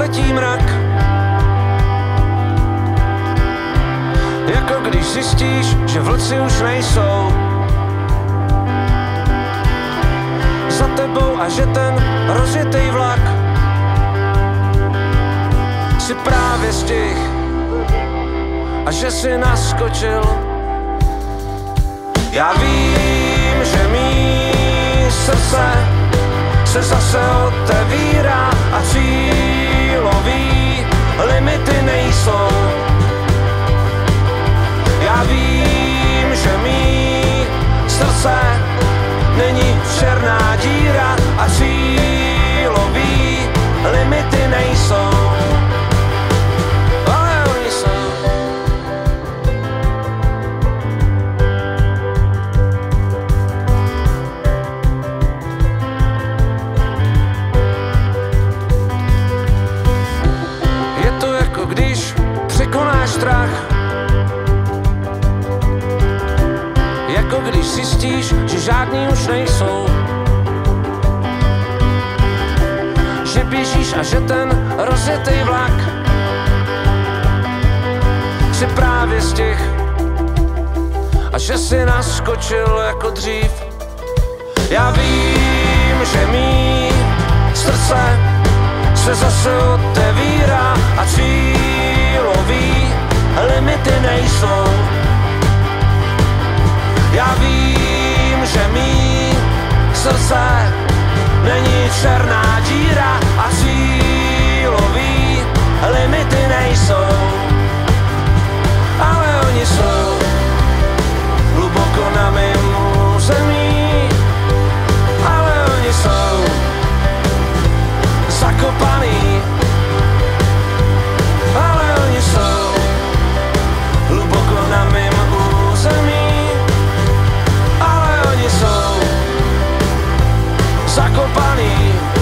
vrátí mrak. Jako když zjistíš, že vlci už nejsou. Za tebou a že ten rozjetý vlak si právě stih a že si naskočil. Já vím, že mý srdce se zase otevírá Jako když zjistíš, že žádný už nejsou. Že běžíš a že ten rozjetý vlak Si právě stih A že si naskočil jako dřív. Já vím, že mý srdce se zase otevírá a cílový vím, sacco pani